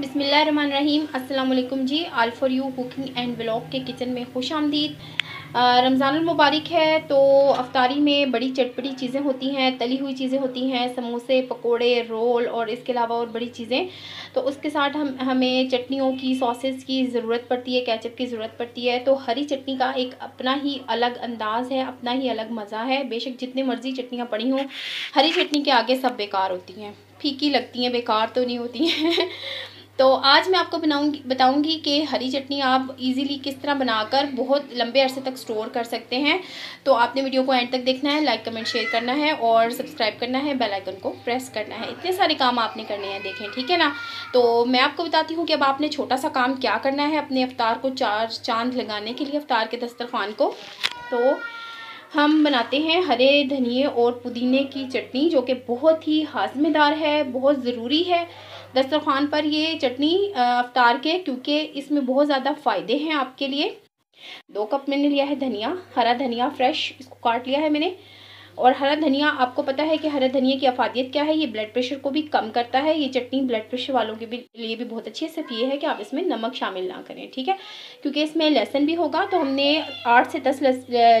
बिसमीम अल्लाम जी। All for you cooking and blog के किचन में खुश आमदीद। रमज़ान मुबारक है तो अफ्तारी में बड़ी चटपटी चीज़ें होती हैं, तली हुई चीज़ें होती हैं, समोसे, पकोड़े, रोल और इसके अलावा और बड़ी चीज़ें। तो उसके साथ हम, हमें चटनियों की, सॉसेस की ज़रूरत पड़ती है कैचअप की ज़रूरत पड़ती है। तो हरी चटनी का एक अपना ही अलग अंदाज़ है, अपना ही अलग मज़ा है। बेशक जितनी मर्ज़ी चटनियाँ पड़ी हों, हरी चटनी के आगे सब बेकार होती हैं। फीकी लगती हैं, बेकार तो नहीं होती हैं। तो आज मैं आपको बनाऊँगी बताऊँगी कि हरी चटनी आप इजीली किस तरह बनाकर बहुत लंबे अरसे तक स्टोर कर सकते हैं। तो आपने वीडियो को एंड तक देखना है लाइक कमेंट शेयर करना है और सब्सक्राइब करना है बेल आइकन को प्रेस करना है। इतने सारे काम आपने करने हैं, देखें, ठीक है ना? तो मैं आपको बताती हूँ कि अब आपने छोटा सा काम क्या करना है अपने अवतार को चार चाँद लगाने के लिए, अवतार के दस्तरखान को। तो हम बनाते हैं हरे धनिए और पुदीने की चटनी, जो कि बहुत ही हाजमेदार है, बहुत ज़रूरी है। दस्तरखान पर ये चटनी अवतार के, क्योंकि इसमें बहुत ज़्यादा फ़ायदे हैं आपके लिए। दो कप मैंने लिया है धनिया, हरा धनिया फ्रेश, इसको काट लिया है मैंने। और हरा धनिया, आपको पता है कि हरा धनिया की अफादियत क्या है? ये ब्लड प्रेशर को भी कम करता है। ये चटनी ब्लड प्रेशर वालों के भी लिए भी बहुत अच्छी है सिर्फ़ ये है कि आप इसमें नमक शामिल ना करें, ठीक है? क्योंकि इसमें लहसन भी होगा तो हमने आठ से दस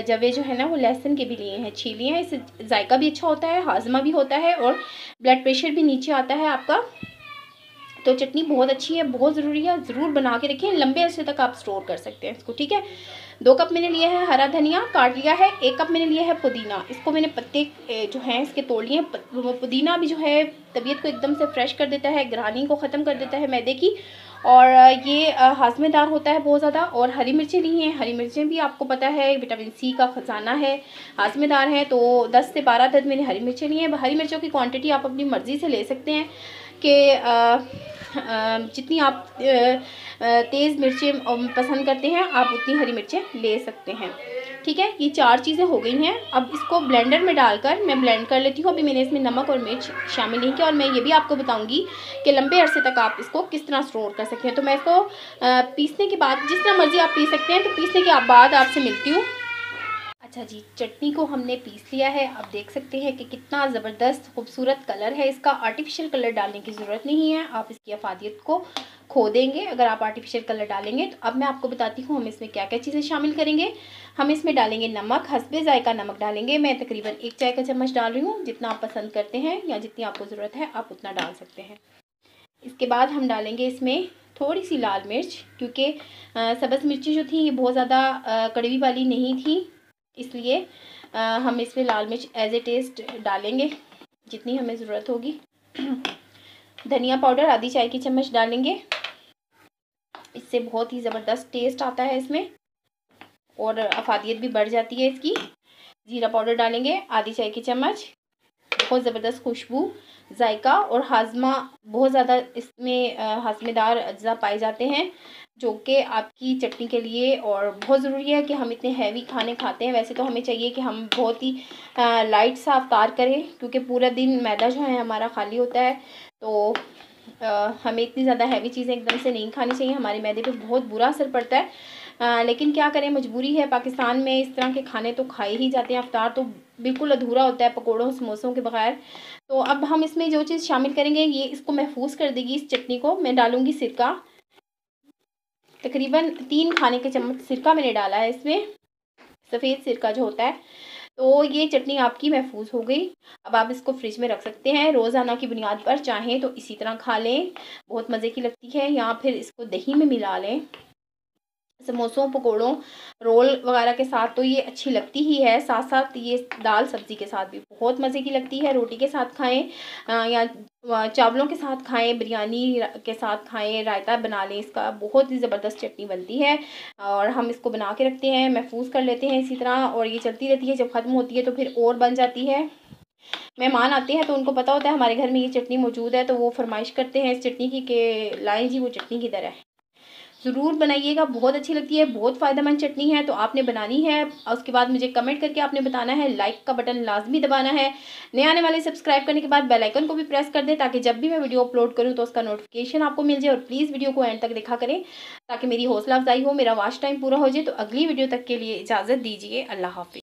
जवे जो है ना, वो लहसन के भी लिए हैं छी लिए हैं। इससे जायका भी अच्छा होता है, हाजमा भी होता है और ब्लड प्रेशर भी नीचे आता है आपका। तो चटनी बहुत अच्छी है, बहुत ज़रूरी है, ज़रूर बना के रखें, लंबे अरसे तक आप स्टोर कर सकते हैं इसको, ठीक है? दो कप मैंने लिया है हरा धनिया, काट लिया है, एक कप मैंने लिया है पुदीना, इसको मैंने पत्ते जो हैं इसके तोड़ लिए पुदीना भी जो है तबीयत को एकदम से फ्रेश कर देता है, ग्रानी को ख़त्म कर देता है मैदे की, और ये हाजमेदार होता है बहुत ज़्यादा, और हरी मिर्चें ली हैं, हरी मिर्चें भी आपको पता है विटामिन सी का ख़जाना है हाजमेदार है तो 10 से 12 तक मैंने हरी मिर्चें ली हैं, हरी मिर्चों की क्वांटिटी आप अपनी मर्ज़ी से ले सकते हैं कि जितनी आप तेज़ मिर्चें पसंद करते हैं, आप उतनी हरी मिर्चें ले सकते हैं। ठीक है? ये चार चीज़ें हो गई हैं। अब इसको ब्लेंडर में डालकर मैं ब्लेंड कर लेती हूँ। अभी मैंने इसमें नमक और मिर्च शामिल नहीं किया और मैं ये भी आपको बताऊँगी कि लंबे अरसे तक आप इसको किस तरह स्टोर कर सकते हैं। तो मैं इसको पीसने के बाद, जिस तरह मर्ज़ी आप पीस सकते हैं तो पीसने के बाद आपसे मिलती हूँ। अच्छा जी, चटनी को हमने पीस लिया है। आप देख सकते हैं कि कितना ज़बरदस्त, खूबसूरत कलर है। इसका आर्टिफिशियल कलर डालने की ज़रूरत नहीं है। आप इसकी अफादियत को खो देंगे। अगर आप आर्टिफिशियल कलर डालेंगे तो अब मैं आपको बताती हूँ, हम इसमें क्या क्या चीज़ें शामिल करेंगे। हम इसमें डालेंगे नमक, हसबे जायका नमक डालेंगे। मैं तकरीबन एक चाय का चम्मच डाल रही हूँ। जितना आप पसंद करते हैं या जितनी आपको ज़रूरत है, आप उतना डाल सकते हैं। इसके बाद हम डालेंगे इसमें थोड़ी सी लाल मिर्च, क्योंकि सब्ज़ मिर्ची जो थी, ये बहुत ज़्यादा कड़वी वाली नहीं थी। इसलिए हम इसमें लाल मिर्च एज ए टेस्ट डालेंगे, जितनी हमें ज़रूरत होगी। धनिया पाउडर, आधी चाय की चम्मच डालेंगे। इससे बहुत ही ज़बरदस्त टेस्ट आता है इसमें, और अफादियत भी बढ़ जाती है इसकी। ज़ीरा पाउडर डालेंगे, आधी चाय की चम्मच। बहुत ज़बरदस्त खुशबू, जायका और हाजमा, बहुत ज़्यादा इसमें हाजमेदार अज्जा पाए जाते हैं। जो कि आपकी चटनी के लिए और बहुत ज़रूरी है कि हम इतने हैवी खाने खाते हैं। वैसे तो हमें चाहिए कि हम बहुत ही लाइट सा अवतार करें क्योंकि पूरा दिन मैदा जो है हमारा खाली होता है। तो आ, हमें इतनी ज़्यादा हैवी चीज़ें एकदम से नहीं खानी चाहिए। हमारे मैदे पे बहुत बुरा असर पड़ता है। आ, लेकिन क्या करें मजबूरी है। पाकिस्तान में इस तरह के खाने तो खाए ही जाते हैं। अवतार तो बिल्कुल अधूरा होता है पकौड़ों समोसों के बगैर। तो अब हम इसमें जो चीज़ शामिल करेंगे ये इसको महफूज कर देगी इस चटनी को। मैं डालूँगी सिरका। तकरीबन तीन खाने के चम्मच सिरका मैंने डाला है इसमें। सफ़ेद सिरका जो होता है तो ये चटनी आपकी महफूज हो गई। अब आप इसको फ्रिज में रख सकते हैं। रोज़ाना की बुनियाद पर चाहें तो इसी तरह खा लें। बहुत मज़े की लगती है। या फिर इसको दही में मिला लें। समोसों, पकौड़ों, रोल वगैरह के साथ तो ये अच्छी लगती ही है। साथ साथ ये दाल सब्ज़ी के साथ भी बहुत मज़े की लगती है। रोटी के साथ खाएँ या चावलों के साथ खाएँ, बिरयानी के साथ खाएँ, रायता बना लें, इसका बहुत ही ज़बरदस्त चटनी बनती है और हम इसको बना के रखते हैं, महफूज कर लेते हैं इसी तरह और ये चलती रहती है। जब ख़त्म होती है तो फिर और बन जाती है। मेहमान आते हैं तो उनको पता होता है हमारे घर में ये चटनी मौजूद है तो वो फरमाइश करते हैं इस चटनी की कि, लाएँ जी, वो चटनी की है? ज़रूर बनाइएगा, बहुत अच्छी लगती है, बहुत फ़ायदेमंद चटनी है तो आपने बनानी है। उसके बाद मुझे कमेंट करके आपने बताना है लाइक का बटन लाजमी दबाना है। नए आने वाले सब्सक्राइब करने के बाद बेल आइकन को भी प्रेस कर दें, ताकि जब भी मैं वीडियो अपलोड करूँ तो उसका नोटिफिकेशन आपको मिल जाए, और प्लीज़ वीडियो को एंड तक देखा करें, ताकि मेरी हौसला अफजाई हो, मेरा वाच टाइम पूरा हो जाए। तो अगली वीडियो तक के लिए इजाज़त दीजिए, अल्लाह हाफि